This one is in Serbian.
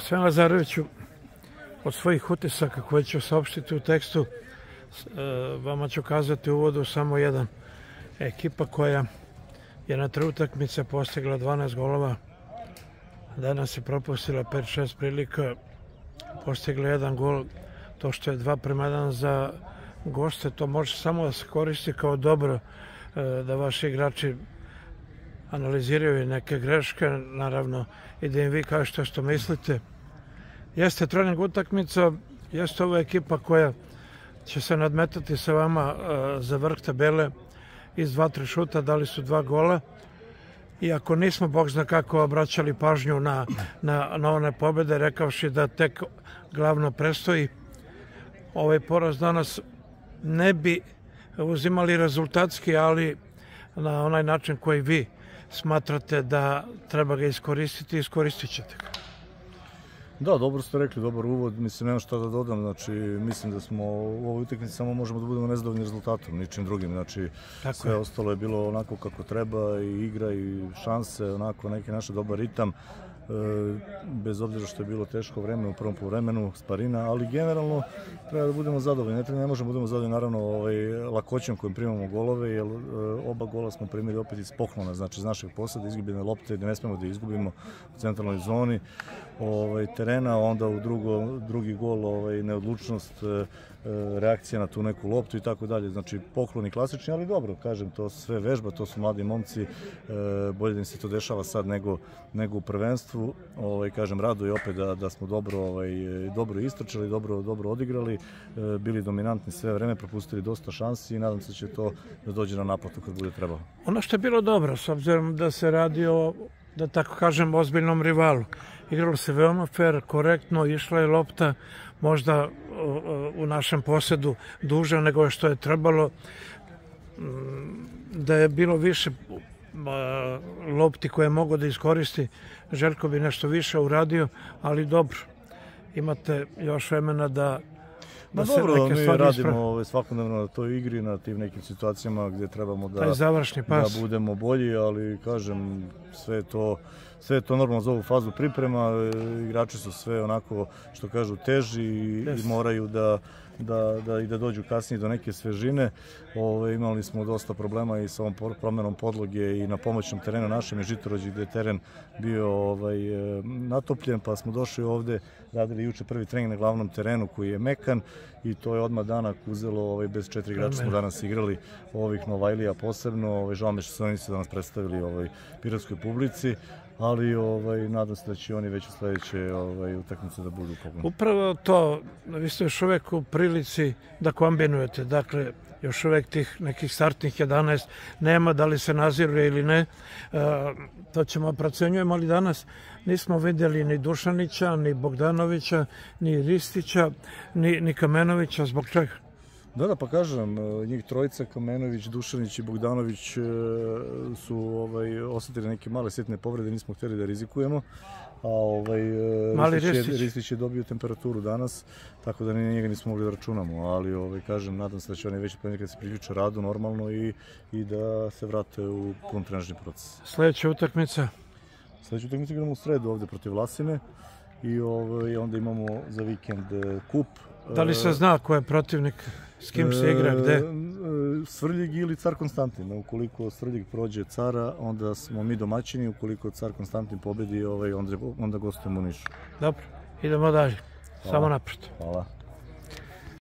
Sve Lazareviću, od svojih utisaka koje ću saopštiti u tekstu, e, vama ću kazati u uvodu samo jedan. Ekipa koja je na tri utakmice postigla 12 golova, danas je propustila 5-6 prilika, postigla jedan gol, to što je 2 prema 1 za goste, to može samo da se koristi kao dobro e, da vaši igrači analiziraju neke greške, naravno i da im vi kažete što mislite. Jeste trening utakmica, jeste ova ekipa koja će se nadmetati sa vama uh, za vrh tabele iz dva, tri šuta, dali su dva gola. I ako nismo, Bog zna kako, obraćali pažnju na, na, na one pobede, rekavši da tek glavno prestoji, ovaj poraz danas ne bi uzimali rezultatski, ali na onaj način koji vi smatrate da treba ga iskoristiti, iskoristit ćete ga. Da, dobro ste rekli, dobar uvod, mislim, nema šta da dodam, znači, mislim da smo u ovoj utakmici samo možemo da budemo nezadovoljni rezultatom, ničim drugim, znači, Tako sve je. ostalo je bilo onako kako treba i igra i šanse, onako neki naš dobar ritam, bez obzira što je bilo teško vreme u prvom vremenu Sparina, ali generalno treba da budemo zadovoljni. Ne, treba, ne možemo da budemo zadovoljni naravno ovaj, lakoćem kojim primamo golove, jer e, oba gola smo primili opet iz poklona, znači iz našeg posada, izgubljene lopte, ne smemo da izgubimo u centralnoj zoni ovaj, terena, onda u drugo, drugi gol ovaj, neodlučnost e, E, reakcija na tu neku loptu i tako dalje. Znači, pokloni klasični, ali dobro, kažem, to sve vežba, to su mladi momci, e, bolje da im se to dešava sad nego, nego u prvenstvu. Ovaj, kažem, raduje opet da, da smo dobro, ovaj, dobro istračali, dobro, dobro odigrali, bili dominantni sve vreme, propustili dosta šansi i nadam se da će to da dođe na naplatu kad bude trebalo. Ono što je bilo dobro, s obzirom da se radi o, da tako kažem, ozbiljnom rivalu. Igralo se veoma fair, korektno, išla je lopta, možda u našem posedu duže nego što je trebalo mm, da je bilo više lopti koje mogu da iskoristi Željko bi nešto više uradio ali dobro imate još vremena da Da Ma dobro, mi radimo ispra... ovaj, svakodnevno na toj igri, na tim nekim situacijama gdje trebamo da, da budemo bolji, ali kažem, sve to sve to normalno za ovu fazu priprema, igrači su sve onako, što kažu, teži i, yes. i moraju da, da, da, i da dođu kasnije do neke svežine. Ove, imali smo dosta problema i sa ovom promenom podloge i na pomoćnom terenu našem je Žitorođi gde je teren bio ovaj, e, natopljen, pa smo došli ovde, radili juče prvi trening na glavnom terenu koji je mekan i to je odmah danak uzelo, ovaj, bez četiri igrača smo danas igrali ovih Novajlija posebno, ovaj, žao me što su oni se danas predstavili ovoj piratskoj publici, ali ovaj, nadam se da će oni već u sledeće ovaj, utakmice da budu pogledani. Upravo to, vi ste još uvek u prilici da kombinujete, dakle, još uvek tih nekih startnih 11 nema, da li se naziruje ili ne, e, to ćemo procenjujemo, ali danas nismo vidjeli ni Dušanića, ni Bogdanovića, ni Ristića, ni, ni Kamenovića, zbog čega? Da, da, pa kažem, e, njih trojica, Kamenović, Dušanić i Bogdanović e, su ovaj, osetili neke male sitne povrede, nismo hteli da rizikujemo. A ovaj, e, Mali Ristić, je, Ristić je dobio temperaturu danas, tako da ni njega nismo mogli da računamo, ali ovaj, kažem, nadam se da će oni već pleniti kad se priključe radu normalno i, i da se vrate u pun trenažni proces. Sledeća utakmica? Sledeća utakmica igramo u sredu ovde protiv Lasine i ovaj, onda imamo za vikend kup. Da li se zna ko je protivnik? S kim se igra, gde? E, Svrljig ili car Konstantin. Ukoliko Svrljig prođe cara, onda smo mi domaćini, ukoliko car Konstantin pobedi, ovaj, onda, onda gostujemo u Nišu. Dobro, idemo dalje. Hvala. Samo napred. Hvala.